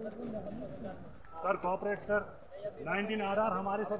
sir cooperate sir 19 are हमारे साथ